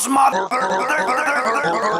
Cosmo.